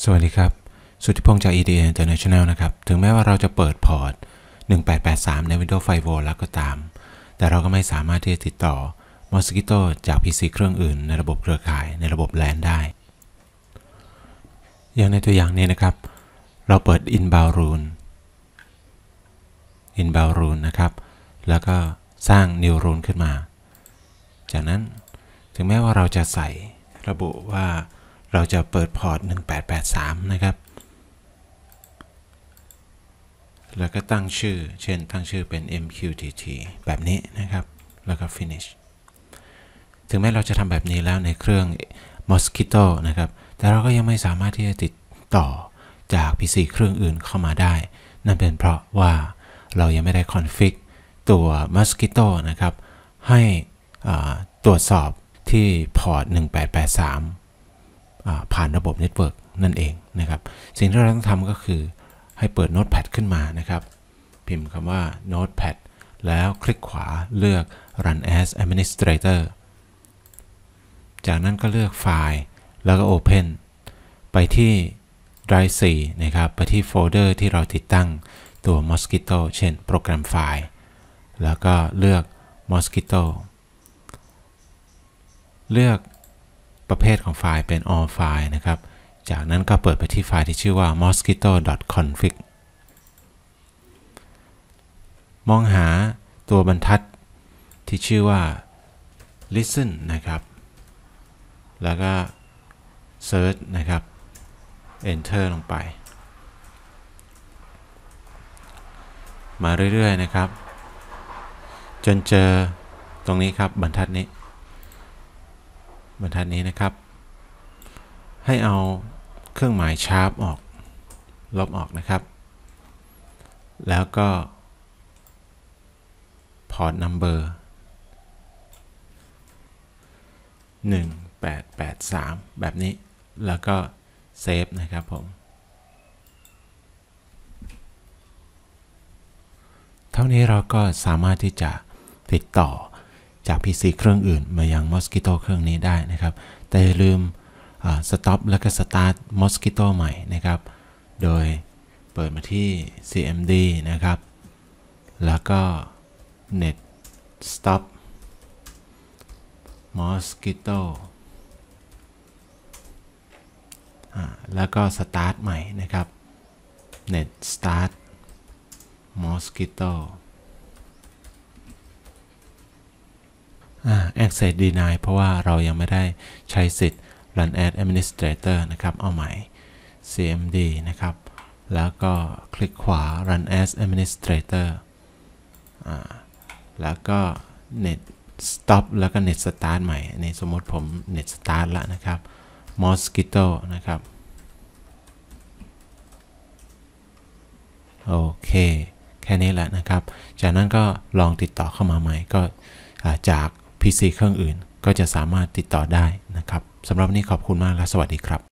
สวัสดีครับ สุทธิพงษ์จาก EDA International นะครับ ถึงแม้ว่าเราจะเปิดพอร์ต 1883 ใน Windows Firewall แล้วก็ตาม แต่เราก็ไม่สามารถที่จะติดต่อ Mosquito จาก PC เครื่องอื่น ในระบบเครือข่ายในระบบ LAN ได้ อย่างในตัวอย่างนี้นะครับ เราเปิด Inbound Rune Inbound Rune นะครับ แล้วก็สร้าง New Rune ขึ้นมา จากนั้นถึงแม้ว่าเราจะใส่ระบุว่า เราจะเปิดพอร์ต 1883 นะครับ แล้วก็ตั้งชื่อ เช่น ตั้งชื่อเป็น MQTT แบบนี้นะครับ แล้วก็ finish ถึงแม้เราจะทำแบบนี้แล้วในเครื่อง Mosquitto นะครับ แต่เราก็ยังไม่สามารถที่จะติดต่อจาก PC เครื่องอื่นเข้ามาได้ นั่นเป็นเพราะว่าเรายังไม่ได้ configตัว Mosquitto นะครับ ให้ตรวจสอบที่พอร์ต 1883 ผ่านระบบ network นั่นเองนะครับ สิ่งที่เราต้องทำก็คือให้เปิด Notepad ขึ้นมานะครับ พิมพ์คำว่า Notepad แล้วคลิกขวาเลือก Run as Administrator จากนั้นก็เลือกไฟล์แล้วก็ Open ไปที่ Drive C นะครับ ไปที่โฟลเดอร์ที่เราติดตั้งตัว Mosquito เช่นโปรแกรมไฟล์ แล้วก็เลือก Mosquito เลือก ประเภทของไฟล์เป็น all file นะครับ จากนั้นก็เปิดไปที่ไฟล์ที่ชื่อว่า mosquito.config มองหาตัวบรรทัดที่ชื่อว่า listen นะครับ แล้วก็ search นะครับ enter ลงไป มาเรื่อย ๆ นะครับ จนเจอตรงนี้ครับบรรทัดนี้ บรรทัดนี้นะครับ ให้เอาเครื่องหมายชาร์ปออก ลบออกนะครับ แล้วก็พอร์ตนัมเบอร์1883 แบบนี้ แล้วก็เซฟนะครับผม เท่านี้เราก็สามารถที่จะติดต่อ จาก PC เครื่องอื่นมายัง Mosquito เครื่องนี้ได้นะครับ แต่อย่าลืมสต็อปแล้วก็สตาร์ท Mosquito ใหม่นะครับ โดยเปิดมาที่ CMD นะครับ แล้วก็ net stop mosquito แล้วก็ start ใหม่นะครับ net start mosquito access deny เพราะว่าเรายังไม่ได้ใช้สิทธิ์ run as administrator นะครับเอาใหม่ cmd นะครับ แล้วก็คลิกขวา run as administrator แล้วก็ net stop แล้วก็ net start ใหม่อันนี้สมมติผม net start ละนะครับ mosquito นะครับ โอเค แค่นี้แหละนะครับ จากนั้นก็ลองติดต่อเข้ามาใหม่ก็จาก PC เครื่องอื่น ก็จะสามารถติดต่อได้นะครับสำหรับวันนี้ขอบคุณมากและสวัสดีครับ